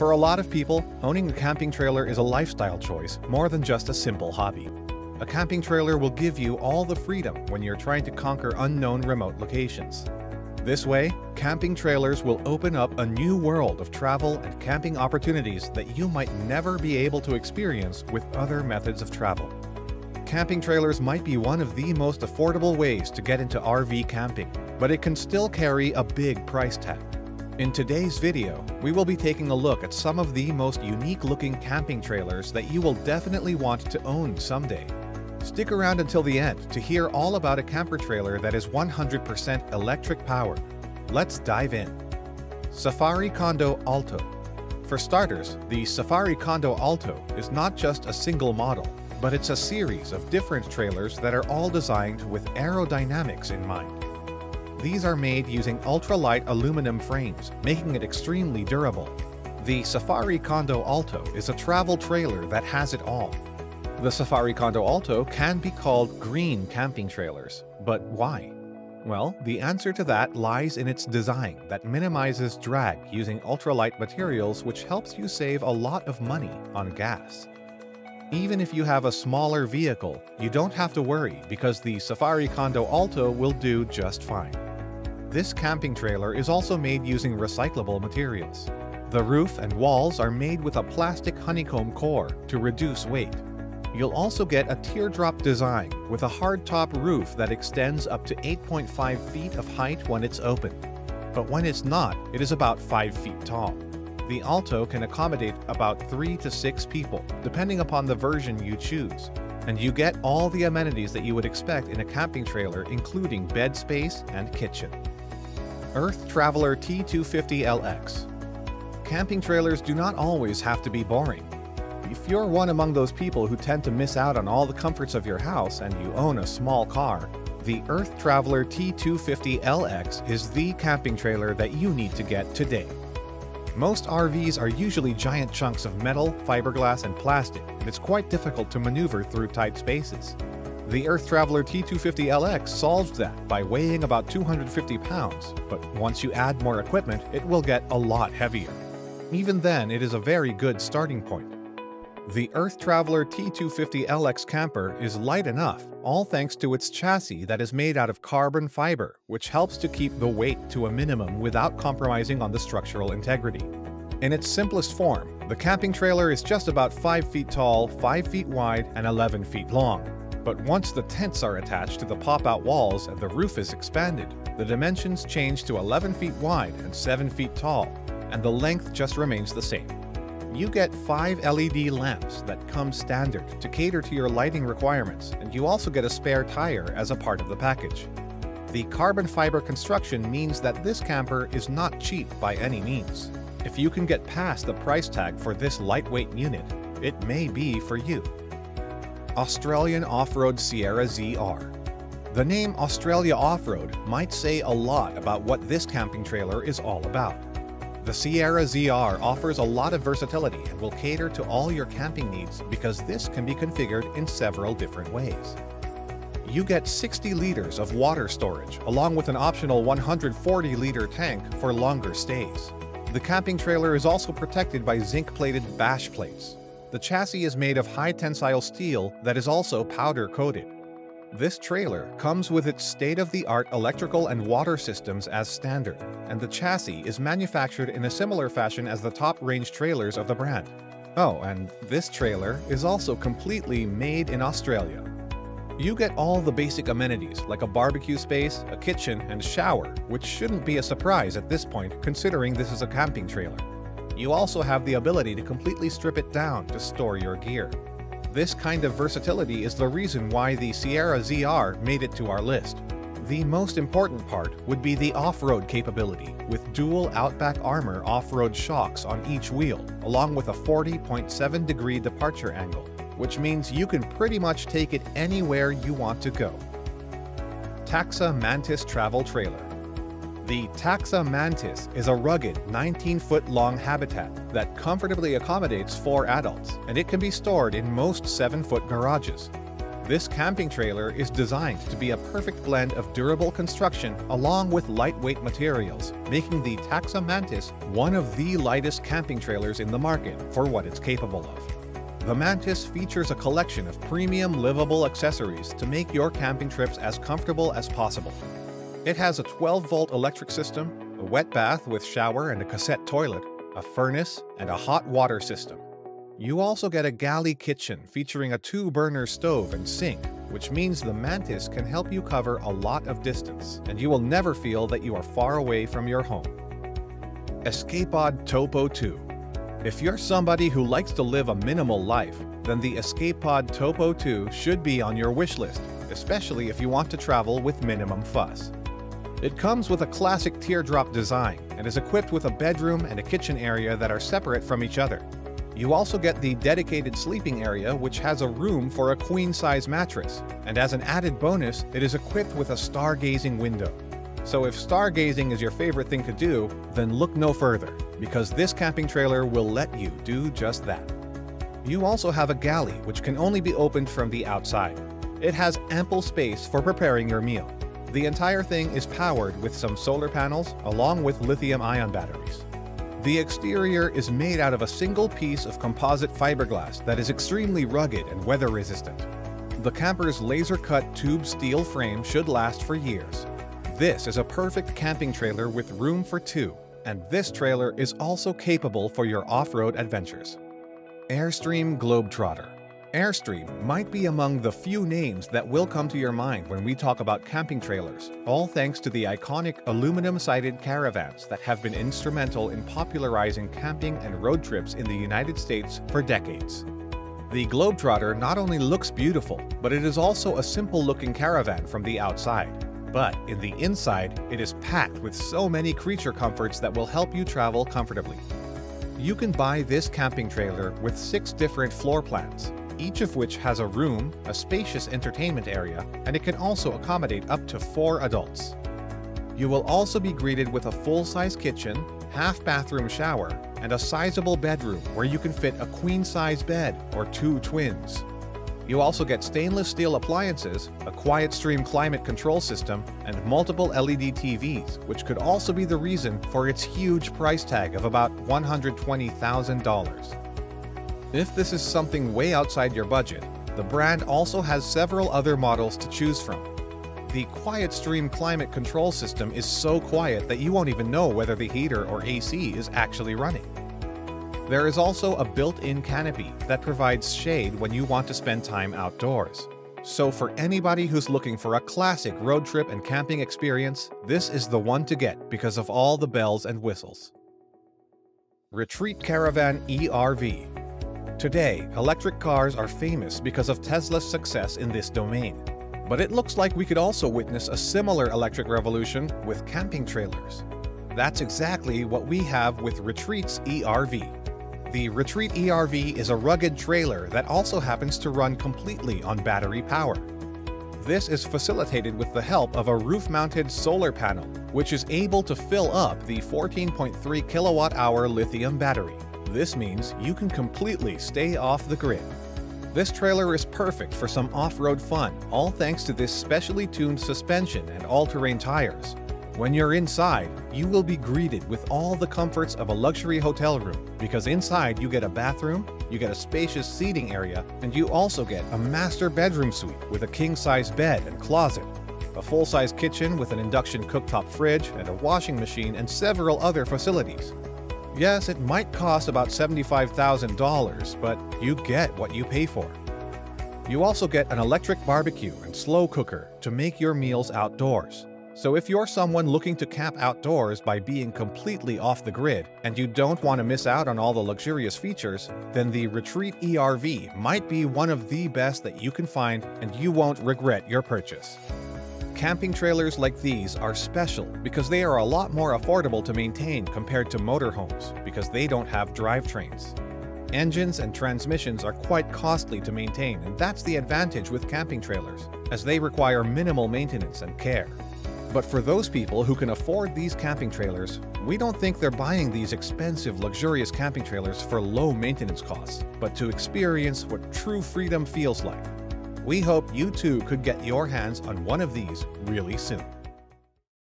For a lot of people, owning a camping trailer is a lifestyle choice more than just a simple hobby. A camping trailer will give you all the freedom when you're trying to conquer unknown remote locations. This way, camping trailers will open up a new world of travel and camping opportunities that you might never be able to experience with other methods of travel. Camping trailers might be one of the most affordable ways to get into RV camping, but it can still carry a big price tag. In today's video, we will be taking a look at some of the most unique looking camping trailers that you will definitely want to own someday. Stick around until the end to hear all about a camper trailer that is 100% electric powered. Let's dive in. Safari Condo Alto For starters, the Safari Condo Alto is not just a single model, but it's a series of different trailers that are all designed with aerodynamics in mind. These are made using ultralight aluminum frames, making it extremely durable. The Safari Condo Alto is a travel trailer that has it all. The Safari Condo Alto can be called green camping trailers, but why? Well, the answer to that lies in its design that minimizes drag using ultralight materials which helps you save a lot of money on gas. Even if you have a smaller vehicle, you don't have to worry because the Safari Condo Alto will do just fine. This camping trailer is also made using recyclable materials. The roof and walls are made with a plastic honeycomb core to reduce weight. You'll also get a teardrop design with a hardtop roof that extends up to 8.5 feet of height when it's open. But when it's not, it is about 5 feet tall. The Alto can accommodate about 3 to 6 people, depending upon the version you choose, and you get all the amenities that you would expect in a camping trailer including bed space and kitchen. Earth Traveler T250LX. Camping trailers do not always have to be boring. If you're one among those people who tend to miss out on all the comforts of your house and you own a small car, the Earth Traveler T250LX is the camping trailer that you need to get today. Most RVs are usually giant chunks of metal, fiberglass, and plastic, and it's quite difficult to maneuver through tight spaces. The Earth Traveler T250LX solves that by weighing about 250 pounds, but once you add more equipment, it will get a lot heavier. Even then, it is a very good starting point. The Earth Traveler T250LX camper is light enough, all thanks to its chassis that is made out of carbon fiber, which helps to keep the weight to a minimum without compromising on the structural integrity. In its simplest form, the camping trailer is just about 5 feet tall, 5 feet wide, and 11 feet long. But once the tents are attached to the pop-out walls and the roof is expanded, the dimensions change to 11 feet wide and 7 feet tall, and the length just remains the same. You get 5 LED lamps that come standard to cater to your lighting requirements, and you also get a spare tire as a part of the package. The carbon fiber construction means that this camper is not cheap by any means. If you can get past the price tag for this lightweight unit, it may be for you. Australian Off-Road Sierra ZR. The name Australia Off-Road might say a lot about what this camping trailer is all about. The Sierra ZR offers a lot of versatility and will cater to all your camping needs because this can be configured in several different ways. You get 60 liters of water storage along with an optional 140 liter tank for longer stays. The camping trailer is also protected by zinc-plated bash plates, the chassis is made of high tensile steel that is also powder coated. This trailer comes with its state-of-the-art electrical and water systems as standard, and the chassis is manufactured in a similar fashion as the top-range trailers of the brand. Oh, and this trailer is also completely made in Australia. You get all the basic amenities like a barbecue space, a kitchen, and shower, which shouldn't be a surprise at this point considering this is a camping trailer. You also have the ability to completely strip it down to store your gear. This kind of versatility is the reason why the Sierra ZR made it to our list. The most important part would be the off-road capability, with dual Outback Armor off-road shocks on each wheel, along with a 40.7 degree departure angle, which means you can pretty much take it anywhere you want to go. Taxa Mantis Travel Trailer the Taxa mantis is a rugged 19-foot-long habitat that comfortably accommodates four adults, and it can be stored in most 7-foot garages. This camping trailer is designed to be a perfect blend of durable construction along with lightweight materials, making the Taxa Mantis one of the lightest camping trailers in the market for what it's capable of. The Mantis features a collection of premium livable accessories to make your camping trips as comfortable as possible. It has a 12-volt electric system, a wet bath with shower and a cassette toilet, a furnace, and a hot water system. You also get a galley kitchen featuring a two-burner stove and sink, which means the Mantis can help you cover a lot of distance, and you will never feel that you are far away from your home. Escapod Topo 2 If you're somebody who likes to live a minimal life, then the Escapod Topo 2 should be on your wish list, especially if you want to travel with minimum fuss. It comes with a classic teardrop design and is equipped with a bedroom and a kitchen area that are separate from each other, you also get the dedicated sleeping area which has a room for a queen-size mattress, and as an added bonus, it is equipped with a stargazing window. So if stargazing is your favorite thing to do, then look no further, because this camping trailer will let you do just that. You also have a galley which can only be opened from the outside. It has ample space for preparing your meal. The entire thing is powered with some solar panels along with lithium-ion batteries. The exterior is made out of a single piece of composite fiberglass that is extremely rugged and weather resistant. The camper's laser-cut tube steel frame should last for years. This is a perfect camping trailer with room for two, and this trailer is also capable for your off-road adventures. Airstream Globetrotter Airstream might be among the few names that will come to your mind when we talk about camping trailers, all thanks to the iconic aluminum-sided caravans that have been instrumental in popularizing camping and road trips in the United States for decades. The Globetrotter not only looks beautiful, but it is also a simple-looking caravan from the outside. But in the inside, it is packed with so many creature comforts that will help you travel comfortably. You can buy this camping trailer with six different floor plans, each of which has a room, a spacious entertainment area, and it can also accommodate up to four adults. You will also be greeted with a full-size kitchen, half-bathroom shower, and a sizable bedroom where you can fit a queen-size bed or two twins. You also get stainless steel appliances, a QuietStream climate control system, and multiple LED TVs, which could also be the reason for its huge price tag of about $120,000. If this is something way outside your budget, the brand also has several other models to choose from. The QuietStream climate control system is so quiet that you won't even know whether the heater or AC is actually running. There is also a built-in canopy that provides shade when you want to spend time outdoors. So for anybody who's looking for a classic road trip and camping experience, this is the one to get because of all the bells and whistles. Retreat Caravan ERV Today, electric cars are famous because of Tesla's success in this domain. But it looks like we could also witness a similar electric revolution with camping trailers. That's exactly what we have with Retreat's ERV. The Retreat ERV is a rugged trailer that also happens to run completely on battery power. This is facilitated with the help of a roof-mounted solar panel, which is able to fill up the 14.3 kilowatt-hour lithium battery. This means you can completely stay off the grid. This trailer is perfect for some off-road fun, all thanks to this specially tuned suspension and all-terrain tires. When you're inside, you will be greeted with all the comforts of a luxury hotel room, because inside you get a bathroom, you get a spacious seating area, and you also get a master bedroom suite with a king-size bed and closet, a full-size kitchen with an induction cooktop fridge and a washing machine and several other facilities. Yes, it might cost about $75,000, but you get what you pay for. You also get an electric barbecue and slow cooker to make your meals outdoors. So if you're someone looking to camp outdoors by being completely off the grid and you don't want to miss out on all the luxurious features, then the Retreat ERV might be one of the best that you can find and you won't regret your purchase. Camping trailers like these are special because they are a lot more affordable to maintain compared to motorhomes because they don't have drivetrains. Engines and transmissions are quite costly to maintain and that's the advantage with camping trailers, as they require minimal maintenance and care. But for those people who can afford these camping trailers, we don't think they're buying these expensive, luxurious camping trailers for low maintenance costs, but to experience what true freedom feels like We hope you too could get your hands on one of these really soon.